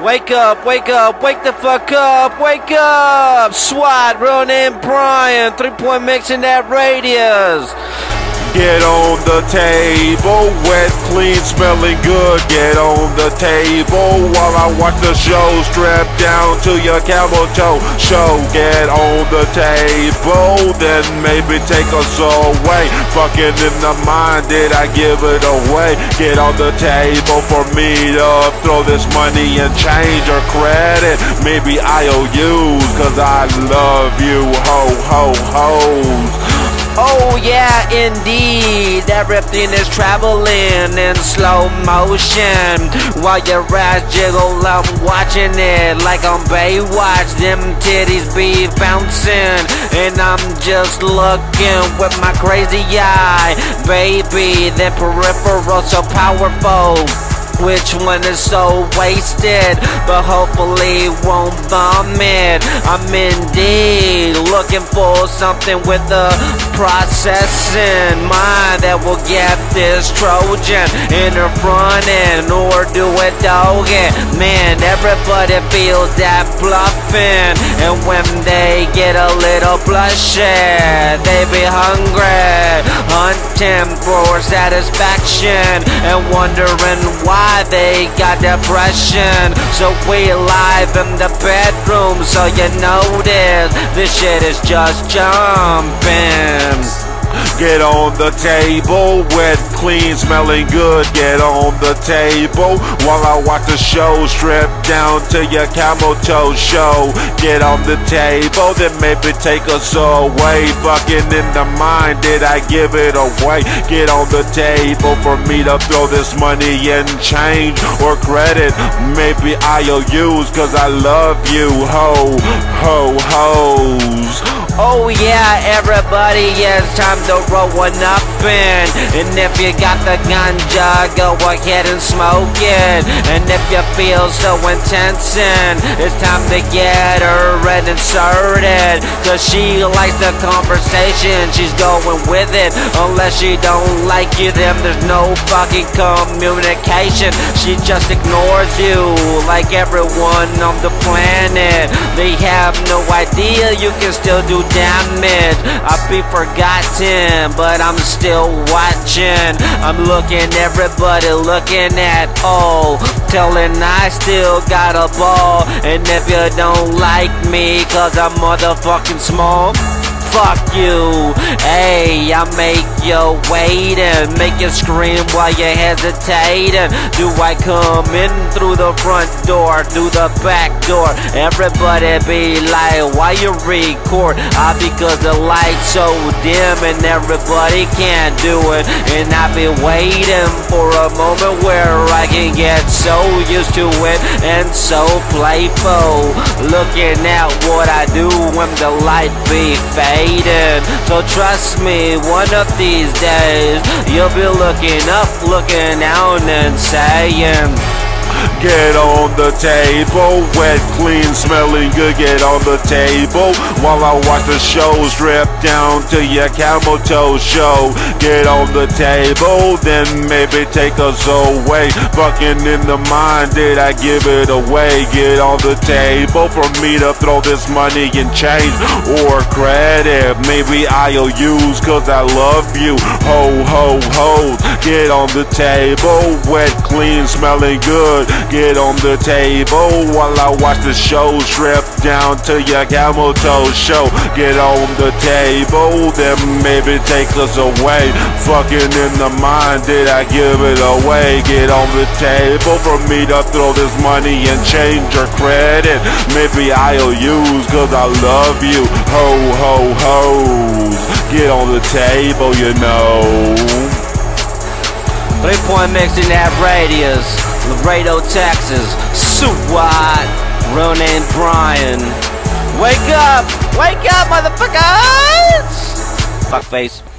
Wake up, wake up, wake the fuck up, wake up! SWAT, name Brian, three point mix in that radius. Get on the table, wet, clean, smelling good. Get on the table while I watch the show. Strap down to your camel toe. Show, get on the table, then maybe take us away. Fucking in the mind, did I give it away? Get on the table for me to throw this money and change or credit. Maybe IOUs, cause I love you, ho, ho, hoes. Oh yeah, indeed. Everything is traveling in slow motion while your ass jiggle. I'm watching it like on Baywatch. Them titties be bouncing, and I'm just looking with my crazy eye, baby. that peripheral so powerful. Which one is so wasted, but hopefully won't vomit. I'm indeed looking for something with a processing mind that will get this Trojan in the front end or do it doggy. Man, everybody feels that and when they get a little blushy, they be hungry, hunting for satisfaction and wondering why they got depression. So we live in the bedroom, so you this. This shit is just jumping. Get on the table, wet, clean, smelling good. Get on the table while I watch the show. Strip down to your camel toe show. Get on the table, then maybe take us away. Fucking in the mind, did I give it away? Get on the table for me to throw this money in change or credit. Maybe IOUs, cause I love you. Ho, ho, hoes. Oh yeah, everybody, yeah, it's time to roll one up in. And if you got the ganja, go ahead and smoke it. And if you feel so intense, in, it's time to get her red inserted. Cause she likes the conversation, she's going with it. Unless she don't like you, then there's no fucking communication. She just ignores you like everyone on the planet. They have no idea you can still do damage. I'll be forgotten, but I'm still watching. I'm looking, everybody looking at all. Telling I still got a ball. And if you don't like me, cause I'm motherfucking small fuck you. Hey, I make you waiting, make you scream while you're hesitating. Do I come in through the front door, through the back door? Everybody be like, why you record? Ah, because the light's so dim and everybody can't do it. And I be waiting for a moment where I can get so used to it and so playful. Looking at what I do when the light be fading So trust me, one of these days, you'll be looking up, looking down, and saying, Get on the table, wet, clean, smelling good. Get on the table while I watch the shows drip down to your camel toe show. Get on the table, then maybe take us away. Fucking in the mind, did I give it away? Get on the table for me to throw this money in change or credit. Maybe IOUs, cause I love you. Ho, ho, ho. Get on the table, wet, clean, smelling good. Get on the table while I watch the show. Strip down to your camel toe show. Get on the table, then maybe take us away. Fucking in the mind, did I give it away? Get on the table for me to throw this money and change your credit. Maybe I'll use cause I love you. Ho, ho, hoes. Get on the table, you know. Three point mix in that radius. Laredo, Texas. SWAT. Real name Brian. Wake up! Wake up, motherfuckers! Fuckface.